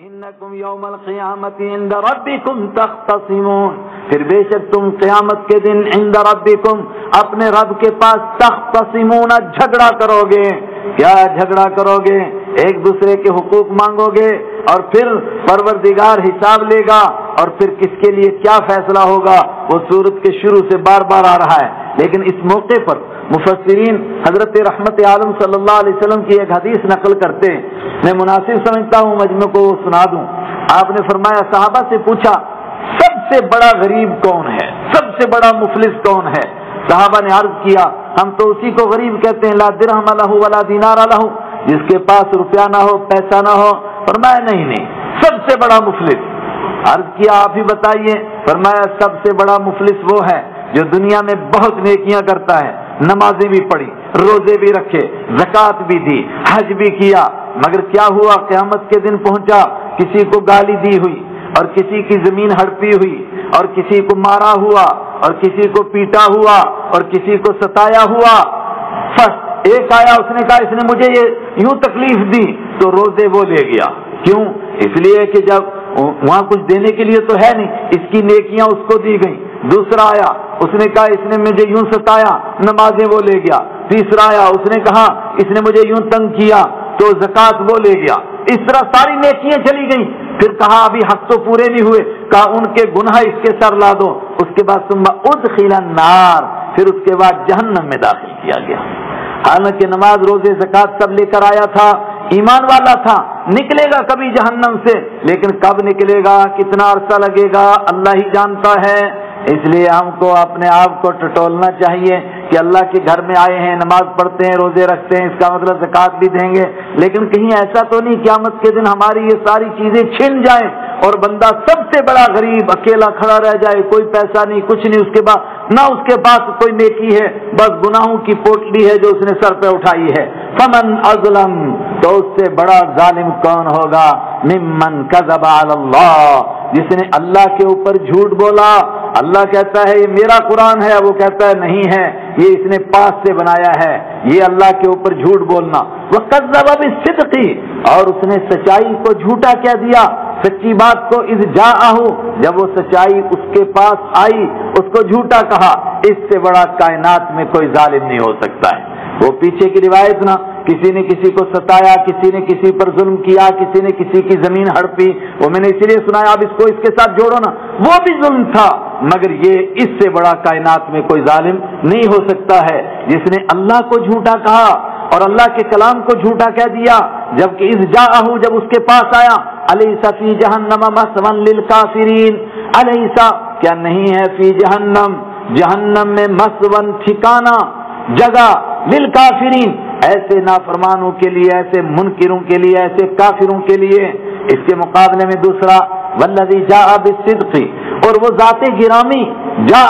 इन्नकुम यौमल क़ियामति इंद रब्बिकुम तख्तसिमून फिर बेशक तुम क़यामत के दिन इंद रब्बिकुम अपने रब के पास तख्तसिमून झगड़ा करोगे क्या झगड़ा करोगे एक दूसरे के हुकूक मांगोगे और फिर परवरदिगार हिसाब लेगा और फिर किसके लिए क्या फैसला होगा वो सूरत के शुरू से बार बार आ रहा है लेकिन इस मौके पर मुफसरीन हज़रत रहमत आलम वसल्लम की एक हदीस नकल करते हैं। मैं मुनासिब समझता हूँ, मजमे को सुना दूँ। आपने फरमाया, साहबा से पूछा, सबसे बड़ा गरीब कौन है? सबसे बड़ा मुफलिस कौन है? साहबा ने अर्ज़ किया, हम तो उसी को गरीब कहते हैं, ला दिरहम लहू वला दीनार लहू। जिसके पास रुपया ना हो, पैसा ना हो, फरमाया, नहीं नहीं, सबसे बड़ा मुफलिस। अर्ज़ किया, आप ही बताइए, फरमाया, सबसे बड़ा मुफलिस वो है जो दुनिया में बहुत नेकियाँ करता है। नमाजें भी पढ़ी, रोज़े भी रखे, जक़ात भी दी, हज भी किया। मगर क्या हुआ? क्यामत के दिन पहुँचा, किसी को गाली दी हुई, और किसी की ज़मीन हड़पी हुई, और किसी को मारा हुआ, और किसी को पीटा हुआ, और किसी को सताया हुआ। फ़र्स्ट, एक आया, उसने कहा, इसने मुझे ये यूँ तकलीफ़ दी। तो रोज़े वो ले गया। क्यों? इसलिए कि जब, वहाँ कुछ देने के लिए तो है नहीं, इसकी नेकियाँ उसको दी गई। दूसरा आया उसने कहा, इसने मुझे यूँ सताया, नमाजें वो ले गया। तीसरा आया, उसने कहा, इसने मुझे यूँ तंग किया तो जक़ात वो ले गया। इस तरह सारी नेकियाँ चली गई। फिर कहा, अभी हक तो पूरे नहीं हुए। कहा, उनके गुनाह इसके सर ला दो। उसके बाद तुम उद नार। फिर उसके बाद, जहन्नम में दाखिल किया गया। हालाँकि नमाज़, रोज़े, जक़ात सब लेकर आया था। ईमान वाला था। निकलेगा कभी जहन्नम से, लेकिन कब निकलेगा, कितना अरसा लगेगा, अल्लाह ही जानता है। इसलिए हमको अपने आप को टटोलना चाहिए कि अल्लाह के घर में आए हैं, नमाज़ पढ़ते हैं, रोज़े रखते हैं, इसका मतलब जक़ात भी देंगे। लेकिन कहीं ऐसा तो नहीं, क्यामत के दिन हमारी ये सारी चीज़ें छिन जाए और बंदा सबसे बड़ा गरीब अकेला खड़ा रह जाए, कोई पैसा नहीं, कुछ नहीं, उसके बाद, ना उसके पास कोई नेकी है, बस गुनाहों की पोटली है जो उसने सर पे उठाई है। फमन अजलम तो उससे बड़ा जालिम कौन होगा? मिमन कजब जिसने अल्लाह के ऊपर झूठ बोला अल्लाह कहता है, ये मेरा कुरान है, वो कहता है, नहीं है, ये इसने पास से बनाया है, ये अल्लाह के ऊपर झूठ बोलना। वह कजब थी और उसने सच्चाई को झूठा क्या दिया। सच्ची बात को इस जा आहू जब वो सच्चाई उसके पास आई, उसको झूठा कहा, इससे बड़ा कायनात में कोई जालिम नहीं हो सकता है। वो पीछे की रिवायत ना, किसी ने किसी को सताया, किसी ने किसी पर जुल्म किया, किसी ने किसी की ज़मीन हड़पी, वो मैंने इसीलिए सुनाया, अब इसको इसके साथ जोड़ो ना। वो भी जुल्म था। मगर ये इससे बड़ा कायनात में कोई जालिम नहीं हो सकता है। जिसने अल्लाह को झूठा कहा और अल्लाह के कलाम को झूठा कह दिया, जबकि इस जाहू जब उसके पास आया अली सफी जहन्नम मसवन लिल काफिरीन। अलईसा क्या नहीं है फ़ी जहन्नम? जहन्नम में मसवन ठिकाना, जगह लिल काफिरीन। ऐसे नाफरमानों के लिए, ऐसे मुनकिरों के लिए, ऐसे काफिरों के लिए, इसके मुकाबले में दूसरा वल्लदी जा बिस्सिद्की और वो जाते गिरामी जा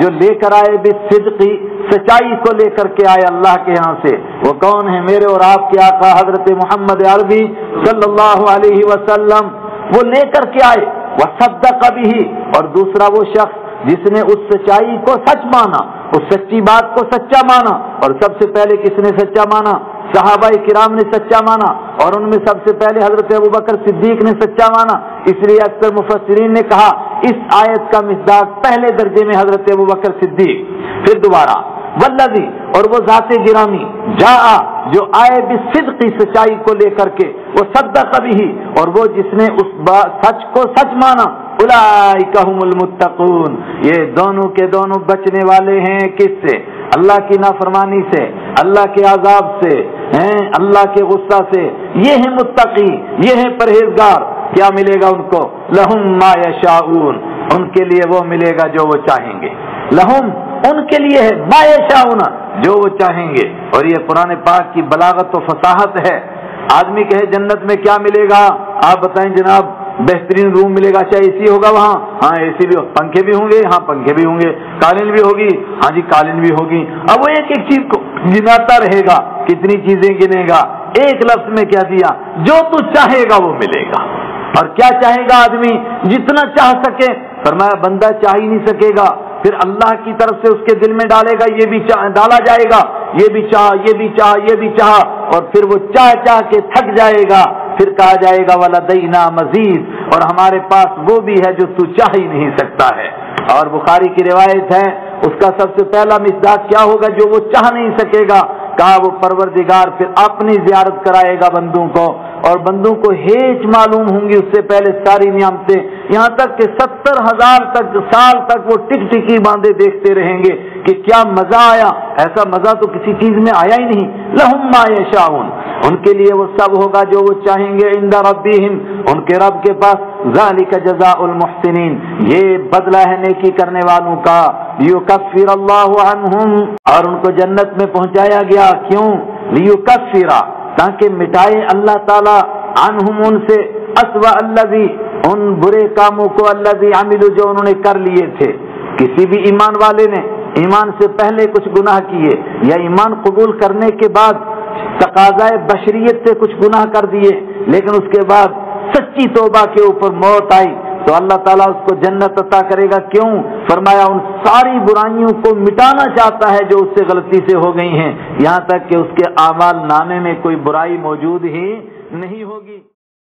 जो लेकर आए बिस्सिद्की सच्चाई को लेकर के आए अल्लाह के यहाँ से। वो कौन है मेरे और आपके आका हज़रत मोहम्मद अरबी सल्लल्लाहु अलैहि वसल्लम? वो लेकर के आए, वह सद्दा कभी ही और दूसरा वो शख्स, जिसने उस सच्चाई को सच माना, उस सच्ची बात को सच्चा माना, और सबसे पहले किसने सच्चा माना? सहाबा किराम ने सच्चा माना, और उनमें सबसे पहले हज़रत अबू बकर सिद्दीक ने सच्चा माना। इसलिए अक्सर मुफसरीन ने कहा इस आयत का मिसदाक पहले दर्जे में हज़रत अबू बकर सिद्दीक, फिर दोबारा। वल्लदी और वो जाते गिरामी जा जो आए भी सिद्ध की सच्चाई को लेकर के, वो सद्दा कभी ही और वो जिसने उस सच को सच माना मुत्तकून। ये दोनों के दोनों बचने वाले हैं किससे? अल्लाह की नाफरमानी से, अल्लाह के आजाब से, हैं, अल्लाह के गुस्सा से। ये है मुत्तकी, ये है परहेजगार। क्या मिलेगा उनको? लहुम मा यशाऊन। उनके लिए वो मिलेगा जो वो चाहेंगे। लहुम उनके लिए है मायशाउना जो वो चाहेंगे। और ये पुराने पाक की बलागत तो फसाहत है। आदमी कहे, जन्नत में क्या मिलेगा? आप बताएँ जनाब, बेहतरीन रूम मिलेगा अच्छा एसी होगा वहाँ? हाँ एसी भी पंखे भी होंगे हाँ पंखे भी होंगे, कालीन भी होगी हाँ जी, कालीन भी होगी। अब वो एक एक चीज़ को गिनाता रहेगा, कितनी चीज़ें गिनेगा, एक लफ्ज में क्या दिया, जो तू चाहेगा वो मिलेगा। और क्या चाहेगा आदमी? जितना चाह सके। फरमाया, बंदा चाह ही नहीं सकेगा। फिर अल्लाह की तरफ़ से उसके दिल में डालेगा, ये भी चाह, डाला जाएगा। ये भी चाह, ये भी चाह, ये भी चाह। और फिर वो चाह चाह के थक जाएगा। फिर कहा जाएगा वाला दईना मजीद। और हमारे पास वो भी है जो तू चाह ही नहीं सकता है। और बुखारी की रिवायत है, उसका सबसे पहला मिसदाक क्या होगा जो वो चाह नहीं सकेगा? कहा, वो परवरदिगार फिर अपनी जियारत कराएगा बंदों को। और बंदों को हेच मालूम होंगी उससे पहले सारी नियामतें। यहाँ तक कि सत्तर हज़ार तक, साल तक वो टिक टिकी बांधे देखते रहेंगे कि क्या मज़ा आया। ऐसा मज़ा तो किसी चीज़ में आया ही नहीं। लहुम्मा शाहन उनके लिए वो सब होगा जो वो चाहेंगे इंदा रबीहिम उनके रब के पास का जजा उल मुहसिनीन। ये बदला है नेकी करने वालों का। युकफिर अल्लाह और उनको जन्नत में पहुँचाया गया। क्यों? लियुकफिरा। ताकि मिटाए अल्लाह ताला अनहुम उनसे, असवा अल्लाजी, उन बुरे कामों को अल्लाजी आमिलू जो उन्होंने कर लिए थे। किसी भी ईमान वाले ने ईमान से पहले कुछ गुनाह किए या ईमान कबूल करने के बाद तकाजाए बशरियत से कुछ गुनाह कर दिए, लेकिन उसके बाद सच्ची तोबा के ऊपर मौत आई। तो अल्लाह ताला उसको जन्नत अता करेगा। क्यों? फरमाया, उन सारी बुराइयों को मिटाना चाहता है जो उससे गलती से हो गई हैं। यहाँ तक कि उसके आमाल नामे में कोई बुराई मौजूद ही नहीं होगी।